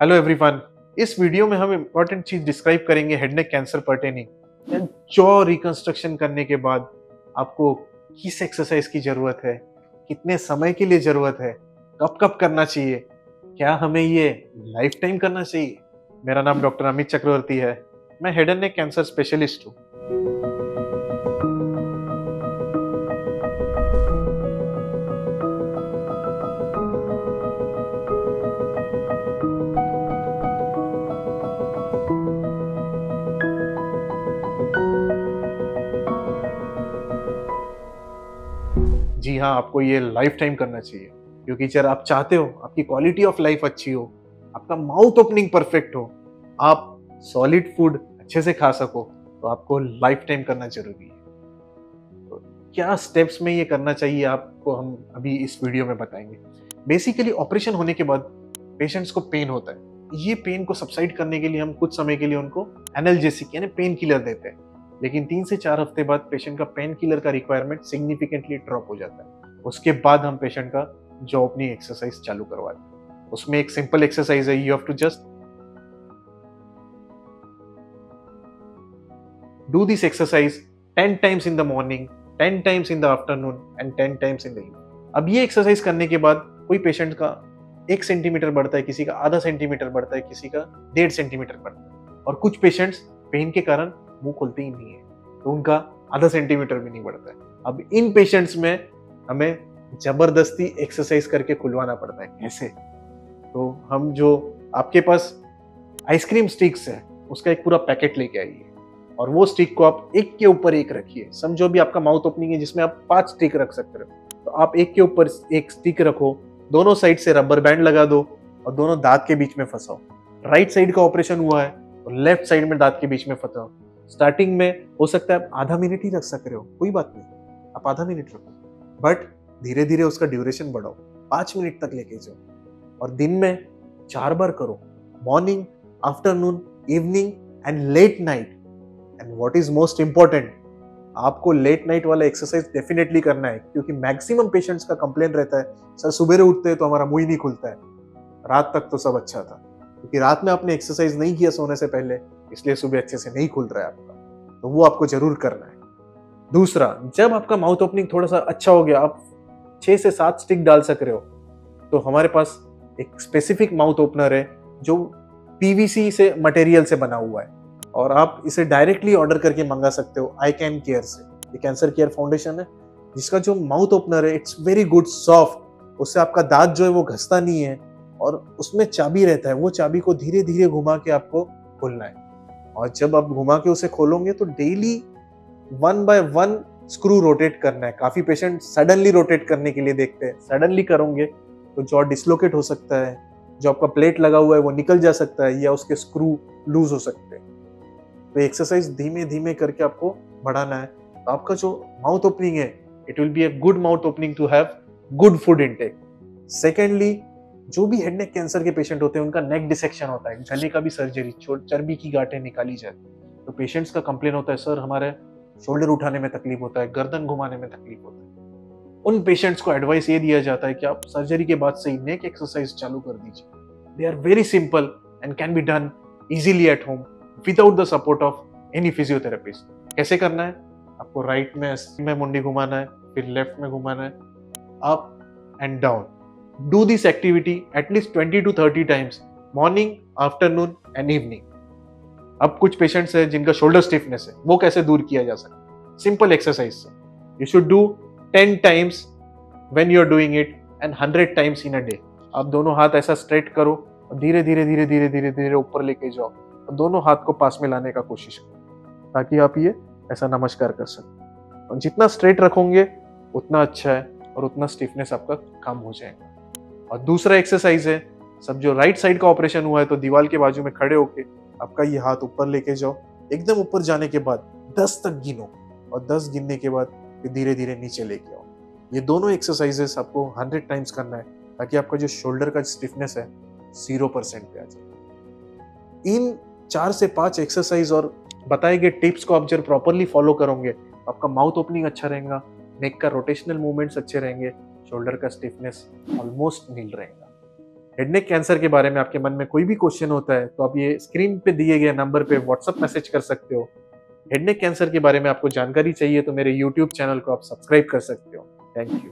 Hello everyone इस video में हम इम्पोर्टेंट चीज़ डिस्क्राइब करेंगे head neck cancer pertaining jaw reconstruction करने के बाद आपको किस एक्सरसाइज की ज़रूरत है, कितने समय के लिए ज़रूरत है, कब कब करना चाहिए, क्या हमें ये लाइफ टाइम करना चाहिए? मेरा नाम डॉक्टर अमित चक्रवर्ती है। मैं head and neck cancer specialist हूँ। जी हाँ आपको ये लाइफ टाइम करना चाहिए। क्योंकि जब आप चाहते हो, आपकी क्वालिटी ऑफ़ लाइफ अच्छी हो, आपका माउथ ओपनिंग परफेक्ट हो, आप सॉलिड फ़ूड अच्छे से खा सको तो आपको लाइफ टाइम करना ज़रूरी है। तो क्या स्टेप्स में ये करना चाहिए, आपको हम अभी इस वीडियो में बताएँगे। बेसिकली ऑपरेशन होने के बाद पेशेंट्स को पेन होता है। ये पेन को सबसाइड करने के लिए हम कुछ समय के लिए उनको एनर्जेसिक यानी पेन किलर देते हैं। लेकिन तीन से चार हफ़्ते बाद पेशेंट का पेन किलर का रिक्वायरमेंट सिग्निफिकेंटली ड्रॉप हो जाता है। उसके बाद हम पेशेंट का जो अपनी एक्सरसाइज चालू करवाते हैं। उसमें एक सिंपल एक्सरसाइज है you have to just do this exercise ten times in the morning ten times in the afternoon and ten times in the evening अब ये एक्सरसाइज करने के बाद कोई पेशेंट का एक सेंटीमीटर बढ़ता है, किसी का आधा सेंटीमीटर बढ़ता है, किसी का डेढ़ सेंटीमीटर बढ़ता है। और कुछ पेशेंट्स पेन के कारण मुँह खुलते ही नहीं है तो उनका आधा सेंटीमीटर भी नहीं बढ़ता है। अब इन पेशेंट्स में हमें ज़बरदस्ती एक्सरसाइज करके खुलवाना पड़ता है। कैसे? तो हम जो आपके पास आइसक्रीम स्टिक्स है, उसका एक पूरा पैकेट लेके आइए और वो स्टिक को आप एक के ऊपर एक रखिए। समझो भी आपका माउथ ओपनिंग है जिसमें आप पाँच स्टिक रख सकते हो। तो आप एक के ऊपर एक स्टिक रखो, दोनों साइड से रबर बैंड लगा दो और दोनों दांत के बीच में फंसाओ। राइट साइड का ऑपरेशन हुआ है और लेफ़्ट साइड में दांत के बीच में फंसाओ। स्टार्टिंग में हो सकता है आप आधा मिनट ही रख सक रहे हो, कोई बात नहीं। आप आधा मिनट रखो। बट धीरे धीरे उसका ड्यूरेशन बढ़ाओ। पाँच मिनट तक लेके जाओ। और दिन में चार बार करो। Morning afternoon evening and late night and what is most important आपको लेट नाइट वाला एक्सरसाइज डेफिनेटली करना है। क्योंकि मैक्सिमम पेशेंट्स का कंप्लेन रहता है, सर सुबह उठते हैं तो हमारा मुँह ही नहीं खुलता है। रात तक तो सब अच्छा था। क्योंकि रात में आपने एक्सरसाइज नहीं किया सोने से पहले, इसलिए सुबह अच्छे से नहीं खुल रहा है आपका। तो वो आपको ज़रूर करना है। दूसरा, जब आपका माउथ ओपनिंग थोड़ा सा अच्छा हो गया, आप छह से सात स्टिक डाल सक रहे हो तो हमारे पास एक स्पेसिफिक माउथ ओपनर है, जो पीवीसी से मटेरियल से बना हुआ है। और आप इसे डायरेक्टली ऑर्डर करके मंगा सकते हो आई कैन केयर से। ये कैंसर केयर फाउंडेशन है, जिसका जो माउथ ओपनर है इट्स वेरी गुड सॉफ्ट उससे आपका दांत जो है वो घसता नहीं है, और उसमें चाबी रहता है, वो चाबी को धीरे धीरे घुमा के आपको खोलना है। और जब आप घुमा के उसे खोलोगे तो daily one by one screw rotate करना है। काफ़ी पेशेंट सडनली रोटेट करने के लिए देखते हैं। सडनली करोगे तो जॉ डिसलोकेट हो सकता है, जो आपका प्लेट लगा हुआ है वो निकल जा सकता है या उसके स्क्रू लूज हो सकते हैं। तो एक्सरसाइज धीमे धीमे करके आपको बढ़ाना है। तो आपका जो माउथ ओपनिंग है it will be a good mouth opening to have good food intake secondly जो भी हेड नेक कैंसर के पेशेंट होते हैं, उनका नेक डिसेक्शन होता है। गले का भी सर्जरी चर्बी की गांठें निकाली जाती है। तो पेशेंट्स का कंप्लेन होता है, सर, हमारे शोल्डर उठाने में तकलीफ़ होता है, गर्दन घुमाने में तकलीफ़ होता है। उन पेशेंट्स को एडवाइस ये दिया जाता है कि आप सर्जरी के बाद से ही नेक एक्सरसाइज चालू कर दीजिए। They are very simple and can be done easily at home without the support of any physiotherapist कैसे करना है? आपको राइट में में मुंडी घुमाना है, फिर लेफ़्ट में घुमाना है up and down do this activity at least 20 to 30 times morning afternoon and evening अब कुछ पेशेंट्स है जिनका शोल्डर स्टिफनेस है, वो कैसे दूर किया जा सकता सिंपल एक्सरसाइज से you should do 10 times when you are doing it and 100 times in a day आप दोनों हाथ ऐसा स्ट्रेट करो और धीरे धीरे धीरे धीरे धीरे धीरे ऊपर लेके जाओ। और दोनों हाथ को पास में लाने का कोशिश करो, ताकि आप ये ऐसा नमस्कार कर सको। और जितना स्ट्रेट रखोगे, उतना अच्छा है और उतना स्टिफनेस आपका कम हो जाएगा। और दूसरा एक्सरसाइज है। सब जो राइट साइड का ऑपरेशन हुआ है तो दीवार के बाजू में खड़े होके आपका ये हाथ ऊपर लेके जाओ। एकदम ऊपर जाने के बाद दस तक गिनो और दस गिनने के बाद फिर धीरे धीरे नीचे लेके आओ। ये दोनों एक्सरसाइजेस आपको हंड्रेड टाइम्स करना है ताकि आपका जो शोल्डर का स्टिफनेस है ज़ीरो परसेंट पे आ जाए। इन चार से पाँच एक्सरसाइज और बताए गए टिप्स को आप जब प्रॉपरली फॉलो करोगे, आपका माउथ ओपनिंग अच्छा रहेगा नेक का रोटेशनल मूवमेंट्स अच्छे रहेंगे शोल्डर का स्टिफनेस ऑलमोस्ट नील रहेगा। हेडनेक कैंसर के बारे में आपके मन में कोई भी क्वेश्चन होता है तो आप ये स्क्रीन पे दिए गए नंबर पे व्हाट्सअप मैसेज कर सकते हो। हेडनेक कैंसर के बारे में आपको जानकारी चाहिए तो मेरे यूट्यूब चैनल को आप सब्सक्राइब कर सकते हो। Thank you